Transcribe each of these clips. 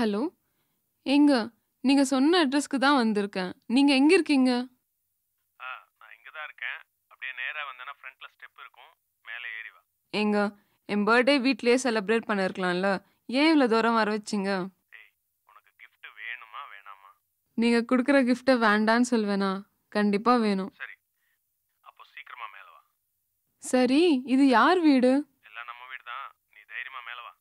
Hello? எங்க நீங்க சொன்ன அட்ரஸ்க்கு தான் வந்திருக்கேன். நீங்க எங்க இருக்கீங்க? ஆ நான் இங்கே தான் இருக்கேன். அப்படியே நேராக வந்தேன்னா ஃப்ரண்ட்டில் ஸ்டெப் இருக்கும். மேலே ஏறி வா. எங்க என் பர்த்டே வீட்லயே செலிப்ரேட் பண்ணிருக்கலாம்ல. ஏன் இவ்வளோ தூரம் வர வச்சீங்க? உனக்கு gift வேணுமா வேணாமா? நீங்க கொடுக்குற கிஃப்ட்டை வேண்டான்னு சொல்வேனா? கண்டிப்பா வேணும். சரி. அப்போ சீக்கிரமா மேலே வா. சரி இது யார் வீடு எல்லாம் நம்ம வீடு தான் நீ தைரியமா மேலே வா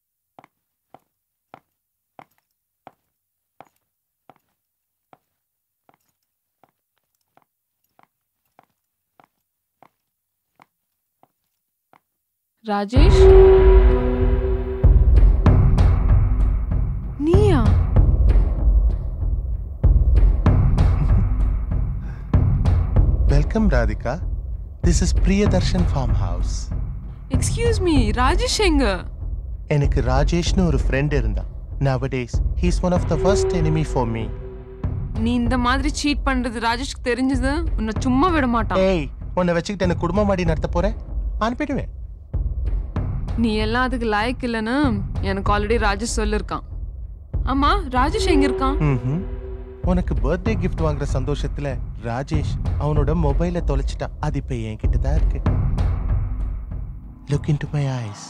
ராஜேஷ்? நீயா? Welcome Radhika this is Priyadarshan farm house excuse me Rajesh எங்க? எனக்கு ராஜேஷ்னு ஒரு ஃப்ரெண்ட் இருந்தான். Nowadays he's one of the first enemy for me நீ இந்த மாதிரி சீட் பண்றது ராஜேஷ்க்கு தெரிஞ்சது? உன்னை சும்மா விட மாட்டான். ஏய் உன்னை வச்சுக்கிட்டு எனக்கு குடும்பம் மாடி நடத்த போறேன் அனுப்பிடுவேன். நீ எல்லாம் அதுக்கு லாயக்கு இல்லைன்னு எனக்கு ஆல்ரெடி ராஜேஷ் சொல்லிருக்கான். ஆமா ராஜேஷ் எங்க இருக்கான்? உனக்கு பர்த்டே கிஃப்ட் வாங்குற சந்தோஷத்துல ராஜேஷ் அவனோட மொபைலை தொலைச்சிட்டான். அது இப்ப என்கிட்ட தான் இருக்கு. Look into my eyes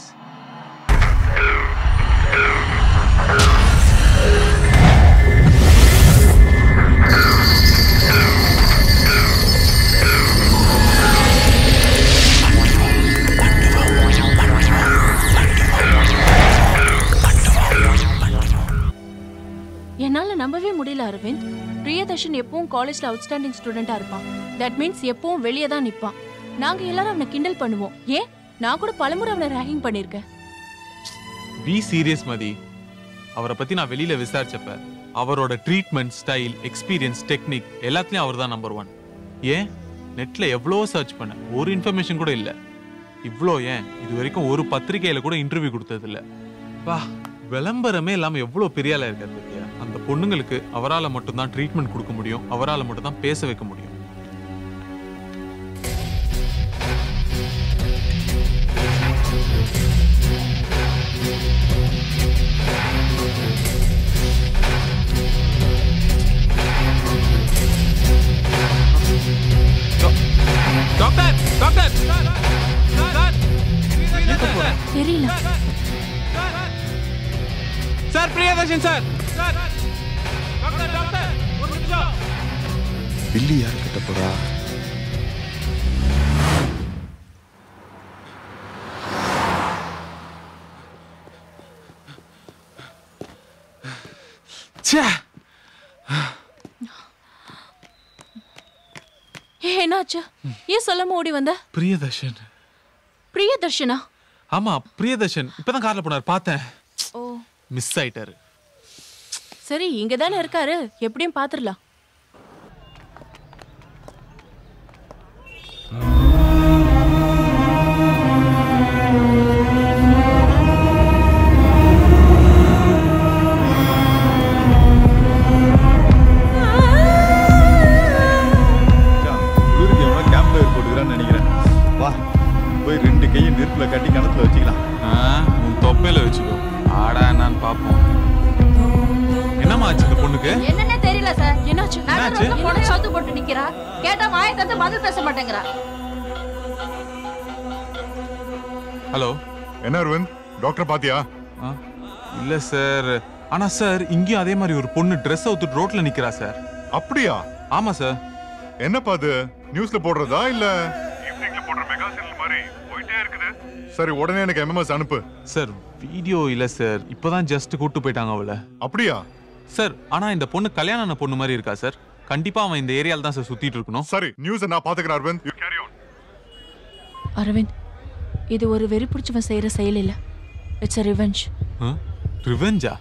மனுஷன் எப்பவும் காலேஜ்ல அவுட்ஸ்டாண்டிங் ஸ்டூடெண்டா இருப்பான். தட் மீன்ஸ் எப்பவும் வெளியே தான் நிப்பான். நாங்க எல்லாரும் அவனை கிண்டல் பண்ணுவோம். ஏன்? நான் கூட பலமுறை அவனை ரேகிங் பண்ணிருக்கேன் பி சீரியஸ் மதி. அவரை பத்தி நான் வெளியில விசாரிச்சப்ப அவரோட ட்ரீட்மெண்ட் ஸ்டைல் எக்ஸ்பீரியன்ஸ் டெக்னிக் எல்லாத்துலயும் அவர் தான் நம்பர் ஒன் ஏன்? நெட்ல எவ்வளோ சர்ச் பண்ண? ஒரு இன்ஃபர்மேஷன் கூட இல்ல. இவ்வளோ ஏன்? இது வரைக்கும் ஒரு பத்திரிகையில கூட இன்டர்வியூ கொடுத்தது இல்ல வா விளம்பரமே இல்லாம எவ்வளவு பெரிய இருக்கிறது அந்த பொண்ணுங்களுக்கு அவரால மட்டும்தான் ட்ரீட்மெண்ட் கொடுக்க முடியும் அவரால மட்டும்தான் பேச வைக்க முடியும் டாக்டர் டாக்டர் தெரியல சார் பிரியதர்ஷன் சார் பில்லி யார் கிட்ட போறா? ச்சே. ஏ என்னாச்சு? ஏன் சொல்லாம ஓடி வந்த? பிரியதர்ஷன். பிரியதர்ஷனா? ஆமா பிரியதர்ஷன். இப்பதான் கார்ல போனார் பார்த்தேன். ஓ. மிஸ் ஆயிட்டாரு. சரி இங்க தானே இருக்காரு. எப்படியும் பாத்துடலாம் என்னாச்சு? சவுத்து போட்டு நிக்கிறா? கேட்டா வாயை தந்து பதில் பேச மாட்டேங்கிறா ஹலோ என்ன அரவிந்த்? டாக்டர் பாத்தியா? ஆ, இல்ல சார். ஆனா சார் இங்கேயும் அதே மாதிரி ஒரு பொண்ணு ட்ரெஸ் அவுத்துட்டு ரோட்ல நிக்கிறா சார். அப்படியா? ஆமா சார். என்னப்பா அது? நியூஸ்ல போடுறதா இல்ல? ஈவினிங்ல போடுற மெகா சீரியல் மாதிரி போயிட்டே இருக்குது. சரி உடனே எனக்கு எம்எம்எஸ் அனுப்பு. சார் வீடியோ இல்ல சார். இப்பதான் ஜஸ்ட் கூட்டு போயிட்டாங்க அவளை. அப்படியா? சார் ஆனா இந்த பொண்ணு கல்யாணம் ஆன பொண்ணு மாதிரி இருக்கா சார்? கண்டிப்பா அவன் இந்த ஏரியால தான் சார் சுத்திட்டு இருக்கணும். சரி நியூஸ் நான் பாத்துக்கிறேன் Aravind you carry on Aravind இது ஒரு வெறி பிடிச்சவன் செய்யற செயல் இல்ல. இட்ஸ் அ ரிவெஞ்ச் ரிவெஞ்சா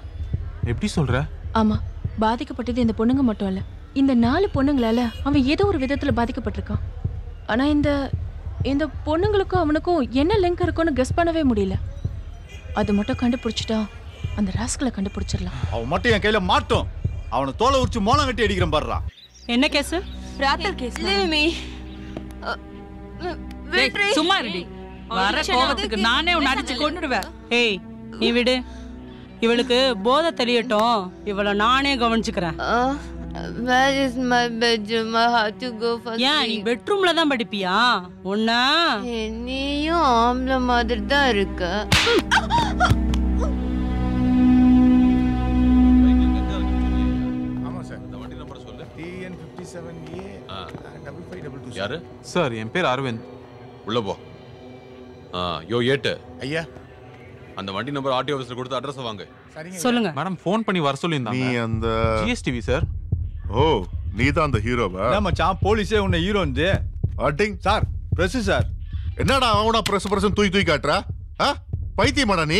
எப்படி சொல்ற? ஆமா பாதிக்கப்பட்டது இந்த பொண்ணுங்க மட்டும் இல்ல. இந்த நாலு பொண்ணுங்களால அவன் ஏதோ ஒரு விதத்துல பாதிக்கப்பட்டிருக்கான். ஆனா இந்த இந்த பொண்ணுங்களுக்கும் அவனுக்கும் என்ன லிங்க் இருக்குன்னு கெஸ் பண்ணவே முடியல. அது மட்டும் கண்டுபிடிச்சிட்டா அந்த ராஸ்களை கண்டுபிடிச்சிடலாம். அவன் மட்டும் என் கையில மாட்டோம். அவனை தோலை உரிச்சு மோளம் கட்டி அடிக்கிறேன் பாடுறா என்ன கேஸ்? பிராத்தல் கேஸ் சும்மா இருடி. வர கோவத்துக்கு நானே உன்னை அடிச்சு கொன்னுடுவேன். ஏய் நீ விடு. இவளுக்கு போதை தெரியட்டும் இவளை நானே கவனிச்சுக்கிறேன். where is my bedroom? I have to go for ஏன் நீ பெட்ரூம்ல தான் படிப்பியா? sleep. நீயும் ஆம்பளை மாதிரி தான் இருக்க. யாரு? சார் என் பேர் அரவிந்த். உள்ள போ. ஆ யோ ஏட்டு. ஐயா. அந்த வண்டி நம்பர் ஆர்டி ஆஃபீஸ்ல கொடுத்து அட்ரஸ் வாங்க. சரிங்க சொல்லுங்க. மேடம் ஃபோன் பண்ணி வர நீ சொல்லியிருந்தாங்க அந்த ஜிஎஸ்டிவி சார் ஓ நீ தான் அந்த ஹீரோவா என்ன மச்சான் போலீஸே உன்னை ஹீரோந்து அட்டிங் சார் பிரஸ் சார். என்னடா அவனா பிரஸ் பிரஸ் தூக்கி தூக்கி காட்டுற? ஆ? பைத்தியமாடா நீ?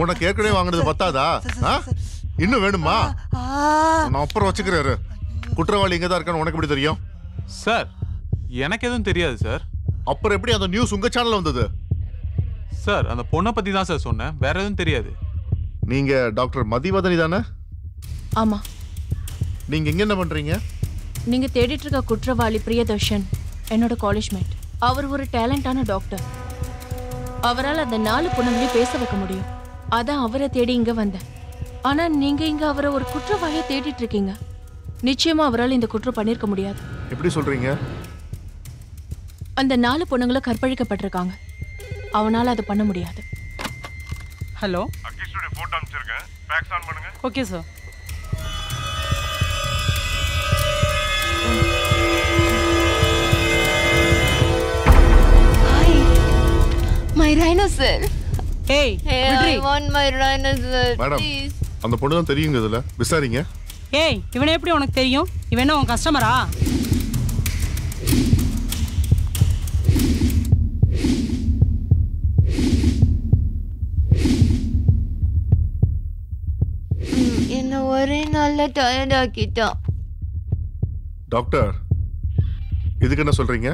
உனக்கு ஏற்கனவே வாங்குனது பத்தாதா? ஆ? இன்னும் வேணுமா? நான் அப்புறம் வச்சுக்கிறாரு. குற்றவாளி இங்க தான் இருக்கான்னு உனக்கு எப்படி தெரியும்? சார் எனக்கு எதுவும் தெரியாது சார். அப்புறம் எப்படி அந்த நியூஸ் உங்க சேனல்ல வந்தது? சார் அந்த பொண்ணை பத்தி தான் சார் சொன்னேன். வேற எதுவும் தெரியாது. நீங்க டாக்டர் மதிவதனி தானே? ஆமா. நீங்க இங்க என்ன பண்றீங்க? நீங்க தேடிட்டு இருக்க குற்றவாளி பிரியதர்ஷன் என்னோட காலேஜ் மேட் அவர் ஒரு டேலண்டான டாக்டர். அவரால் அந்த நாலு பொண்ணுங்களையும் பேச வைக்க முடியும். அதான் அவரை தேடி இங்க வந்தேன். ஆனா நீங்க இங்க அவரை ஒரு குற்றவாளியை தேடிட்டு இருக்கீங்க. நிச்சயமா அவரால் இந்த குற்றம் பண்ணிருக்க முடியாது. எப்படி சொல்றீங்க? அந்த நாலு பொண்ணுங்களும் கற்பழிக்கப்பட்டிருக்காங்க. அவனால அதை பண்ண முடியாது. ஹலோ? அகிஷோட போட்டோ அனுப்பிச்சிருக்கேன். ஃபேக்ஸ் ஆன் பண்ணுங்க. Okay sir. Hi. My rhinoceros. ஏய் want my rhinoceros. Madam Please. அந்த பொண்ணு தான் தெரியுங்க இதுல விசாரிங்க. ஏய் இவனை எப்படி உனக்கு தெரியும்? இவன் என்ன உன் கஸ்டமரா என்ன ஒரே நாள்ல டயர்ட் ஆக்கிட்டான் டாக்டர் இதுக்கு என்ன சொல்றீங்க?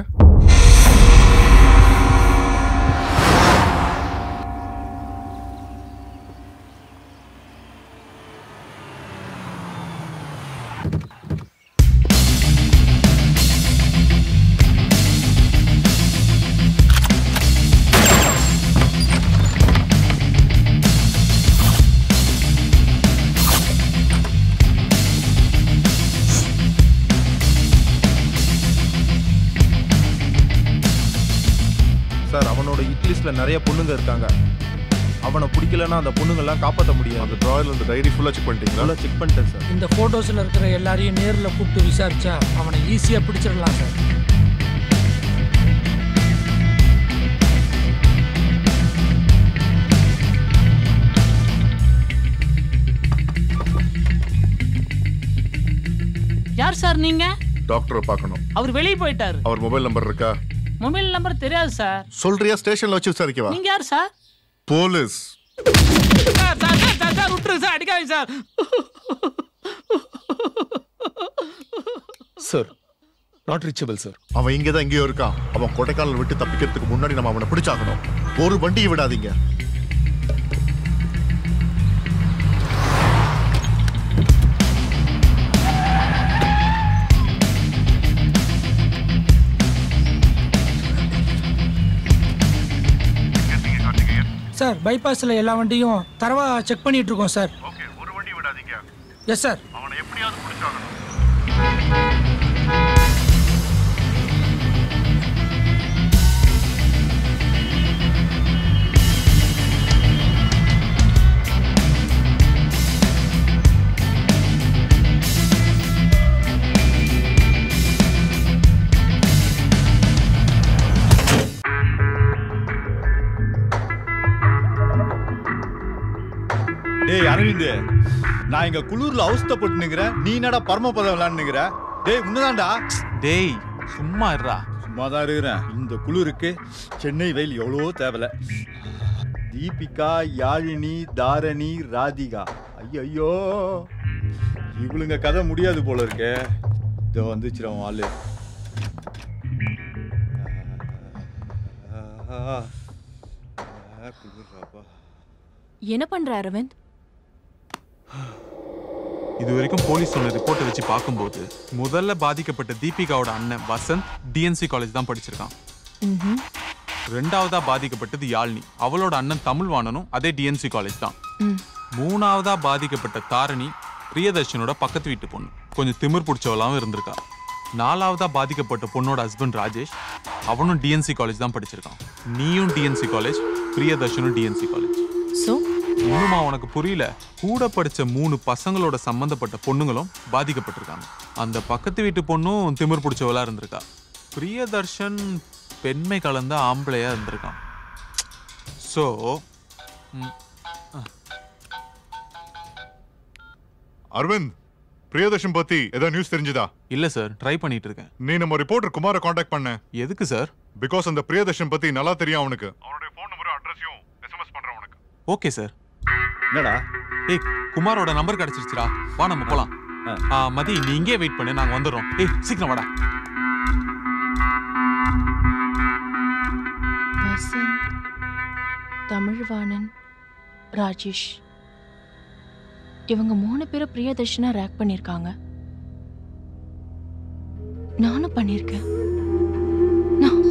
பொண்ணுங்க இருக்காங்க. அவனை பிடிக்கலன்னா அந்த பொண்ணுங்கெல்லாம் காப்பாற்ற முடியாது. அந்த டிராயர் அந்த டைரி ஃபுல்லா செக் பண்ணிட்டீங்களா? செக் பண்ணிட்டேன் சார் இந்த போட்டோஸ்ல இருக்கிற எல்லாரையும் நேர்ல கூப்பிட்டு விசாரிச்சா அவனை ஈஸியா பிடிச்சிடலாம் சார் யார் சார் நீங்க? டாக்டரை பார்க்கணும். அவர் வெளியே போயிட்டாரு. அவர் மொபைல் நம்பர் இருக்கா? மொபைல் நம்பர் தெரியாது சார். சொல்றியா? ஸ்டேஷன்ல வச்சு விசாரிக்கவா? நீங்க யார் sir? Police. Sir sir sir sir sir விட்டுருங்க சார் அடிக்காதீங்க sir. Sir not reachable sir. அவன் இங்கே தான் எங்கேயோ இருக்கான். அவன் கொடைக்கானல் விட்டு தப்பிக்கிறதுக்கு முன்னாடி நம்ம அவனை பிடிச்சாகணும். ஒரு வண்டியை விடாதீங்க. சார் பைபாஸ்ல எல்லா வண்டியும் தரவா செக் பண்ணிட்டு இருக்கோம் சார். ஓகே ஒரு வண்டி விடாதீங்க. எஸ் சார் அவனை எப்படியாவது பிடிச்சாகணும். டேய் அரவிந்த். நான் இங்க குளூர்ல அவஸ்தப்பட்டு நிக்கிறேன். நீ என்னடா பரமபதம் விளையாண்டுங்கிற டேய் உன்னதான்டா. டேய் சும்மா இருடா. சும்மா தான் இருக்கிறேன். இந்த குளிருக்கு சென்னை வெயில் எவ்வளவோ தேவல. தீபிகா யாழினி தாரணி ராதிகா. ஐயோ இவளுங்க கதை முடியாது போல இருக்கே. இதோ வந்துச்சுடும் ஆளு. என்ன பண்ற அரவிந்த்? இது வரைக்கும் போலீஸ் சொன்ன ரிப்போர்ட்டை வச்சு பார்க்கும்போது முதல்ல பாதிக்கப்பட்ட தீபிகாவோட அண்ணன் வசந்த் டிஎன்சி காலேஜ் தான் படிச்சிருக்கான். ரெண்டாவதா பாதிக்கப்பட்டது யாழ்னி. அவளோட அண்ணன் தமிழ்வாணனும் அதே டிஎன்சி காலேஜ் தான். மூணாவதா பாதிக்கப்பட்ட தாரணி பிரியதர்ஷனோட பக்கத்து வீட்டு பொண்ணு. கொஞ்சம் திமிர் பிடிச்சவளாவும் இருந்திருக்கா. நாலாவதா பாதிக்கப்பட்ட பொண்ணோட ஹஸ்பண்ட் ராஜேஷ் அவனும் டிஎன்சி காலேஜ் தான் படிச்சிருக்கான். நீயும் டிஎன்சி காலேஜ் பிரியதர்ஷனும் டிஎன்சி காலேஜ் ஸோ இன்னுமா உனக்கு புரியல? கூட படிச்ச மூணு பசங்களோட சம்பந்தப்பட்ட பொண்ணுங்களும் பாதிக்கப்பட்டிருக்காங்க. அந்த பக்கத்து வீட்டு பொண்ணும் திமிர் பிடிச்சவளா இருந்திருக்கா. பிரியதர்ஷன் பெண்மை கலந்த ஆம்பளையா இருந்திருக்கான். ஸோ அரவிந்த் பிரியதர்ஷன் பத்தி ஏதாவது நியூஸ் தெரிஞ்சுதா? இல்ல சார் ட்ரை பண்ணிட்டு இருக்கேன். நீ நம்ம ரிப்போர்ட்டர் குமாரை காண்டாக்ட் பண்ண. எதுக்கு சார்? பிகாஸ் அந்த பிரியதர்ஷன் பத்தி நல்லா தெரியும் அவனுக்கு. அவனுடைய ஃபோன் நம்பரும் அட்ரஸையும் எஸ்எம்எஸ் பண்றேன் உனக்கு ஓகே சார் என்னடா? ஏய் குமாரோட நம்பர் கிடைச்சிருச்சுடா. வா நம்ம போலாம். ஆ, மதி நீ இங்கே வெயிட் பண்ணு நாங்க வந்துடுறோம். ஏய் சீக்கிரம் வாடா. தமிழ்வாணன் ராஜேஷ். இவங்க மூணு பேரும் பிரியதர்ஷனா ரேக் பண்ணிருக்காங்க நானும் பண்ணிருக்கேன் நான்